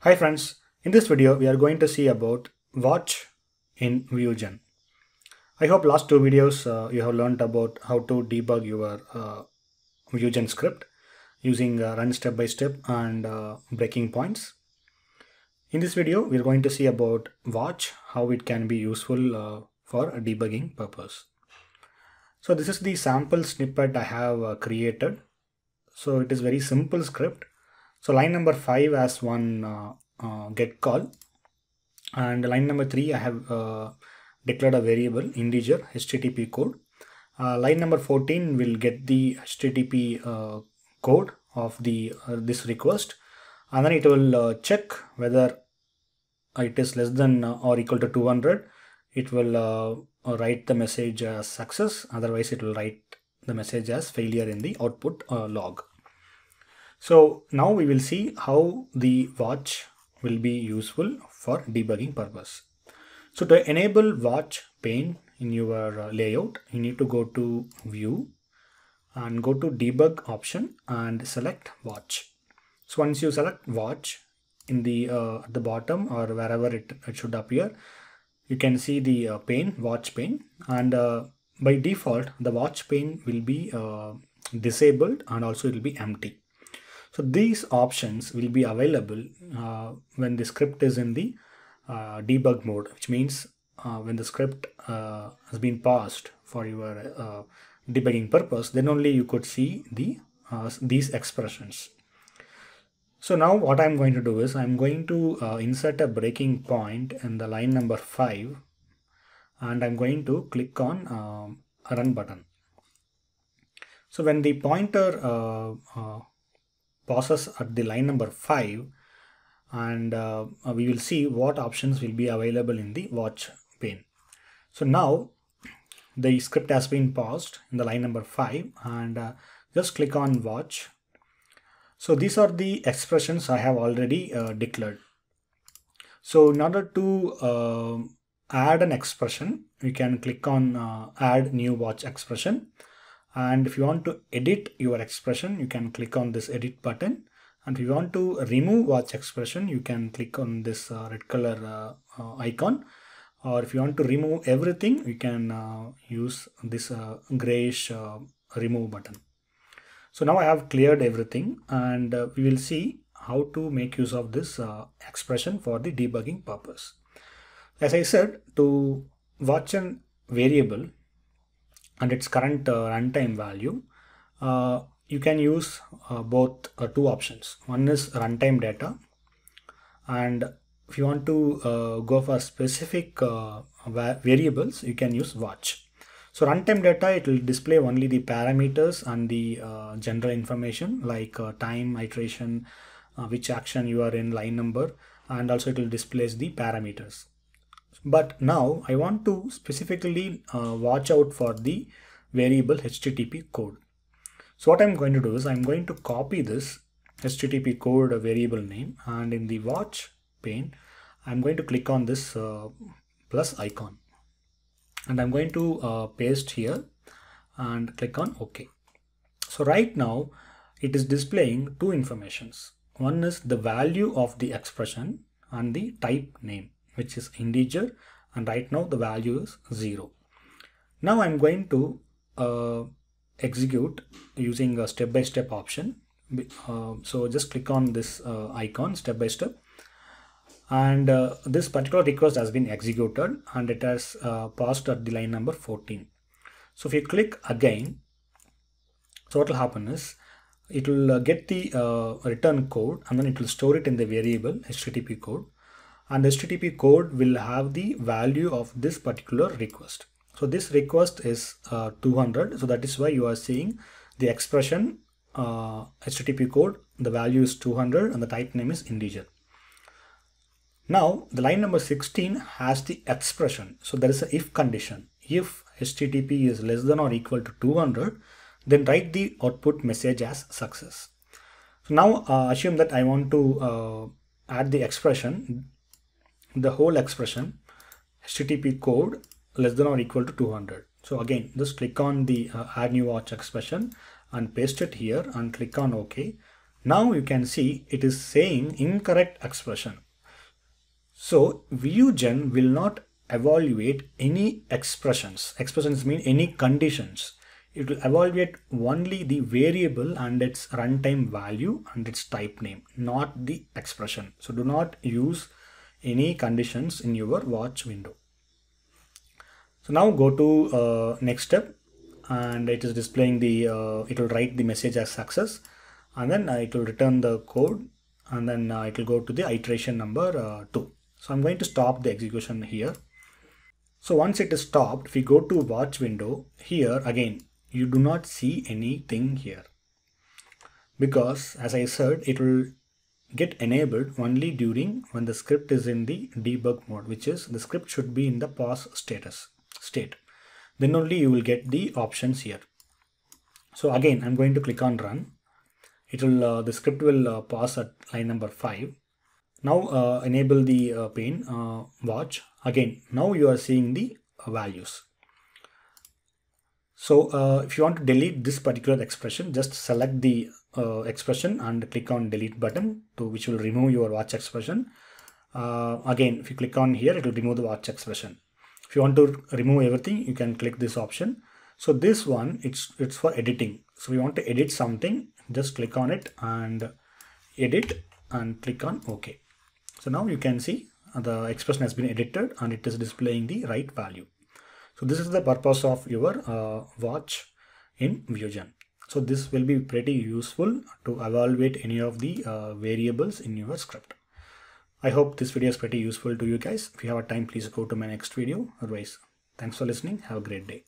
Hi friends, in this video we are going to see about watch in VuGen. I hope last two videos uh, you have learned about how to debug your uh, VuGen script using uh, run step by step and uh, breaking points. In this video we are going to see about watch, how it can be useful uh, for debugging purpose. So this is the sample snippet I have uh, created. So it is very simple script so line number 5 has one uh, uh, get call and line number 3 I have uh, declared a variable integer HTTP code. Uh, line number 14 will get the HTTP uh, code of the this request and then it will check whether it is less than or equal to 200 it will write the message as success otherwise it will write the message as failure in the output log. So now we will see how the watch will be useful for debugging purpose. So to enable watch pane in your uh, layout, you need to go to view and go to debug option and select watch. So once you select watch in the uh, at the bottom or wherever it, it should appear, you can see the uh, pane watch pane and uh, by default the watch pane will be uh, disabled and also it will be empty. So these options will be available uh, when the script is in the uh, debug mode, which means uh, when the script has been paused for your debugging purpose, then only you could see the these expressions. So now what I'm going to do is I'm going to insert a breaking point in the line number 5 and I'm going to click on um, run button. So when the pointer pauses at the line number 5 and uh, we will see what options will be available in the watch pane. So now the script has been paused in the line number 5 and uh, just click on watch. So these are the expressions I have already uh, declared. So in order to uh, add an expression, you can click on uh, add new watch expression. And if you want to edit your expression you can click on this edit button. And if you want to remove watch expression you can click on this uh, red color uh, uh, icon. Or if you want to remove everything you can use this grayish remove button so now I have cleared everything and we will see how to make use of this expression for the debugging purpose as I said to watch an variable and its current uh, runtime value, uh, you can use uh, both two options. One is runtime data and if you want to go for specific variables, you can use watch. So runtime data, it will display only the parameters and the uh, general information like uh, time, iteration, uh, which action you are in, line number, and also it will display the parameters. But now I want to specifically uh, watch out for the variable HTTP code. So what I'm going to do is I'm going to copy this HTTP code variable name and in the watch pane, I'm going to click on this uh, plus icon and I'm going to uh, paste here and click on OK. So right now it is displaying two informations. One is the value of the expression and the type name which is integer and right now the value is 0. Now I'm going to uh, execute using a step-by-step -step option. Uh, so just click on this uh, icon step by step and uh, this particular request has been executed and it has uh, passed at the line number 14. So if you click again, so what will happen is it will uh, get the return code and then it will store it in the variable HTTP code and the HTTP code will have the value of this particular request. So this request is uh, 200. So that is why you are seeing the expression uh, HTTP code. The value is 200 and the type name is integer. Now the line number 16 has the expression. So there is a if condition. If HTTP is less than or equal to 200, then write the output message as success. So now uh, assume that I want to uh, add the expression the whole expression http code less than or equal to 200. So again, just click on the uh, add new watch expression and paste it here and click on OK. Now you can see it is saying incorrect expression. So VuGen will not evaluate any expressions. Expressions mean any conditions. It will evaluate only the variable and its runtime value and its type name, not the expression. So do not use any conditions in your watch window. So now go to uh, next step and it is displaying the, uh, it will write the message as success and then uh, it will return the code and then uh, it will go to the iteration number uh, 2. So I'm going to stop the execution here. So once it is stopped, if we go to watch window here again, you do not see anything here because as I said, it will get enabled only during when the script is in the debug mode, which is the script should be in the pause status state. Then only you will get the options here. So again, I'm going to click on run. It will, uh, the script will uh, pause at line number five. Now uh, enable the uh, pane uh, watch. Again, now you are seeing the uh, values. So if you want to delete this particular expression, just select the uh, expression and click on delete button to which will remove your watch expression. Uh, again, if you click on here, it will remove the watch expression. If you want to remove everything, you can click this option. So this one, it's, it's for editing. So we want to edit something, just click on it and edit and click on OK. So now you can see the expression has been edited and it is displaying the right value. So this is the purpose of your uh, watch in VuGen. So this will be pretty useful to evaluate any of the uh, variables in your script. I hope this video is pretty useful to you guys. If you have a time, please go to my next video. Otherwise, thanks for listening. Have a great day.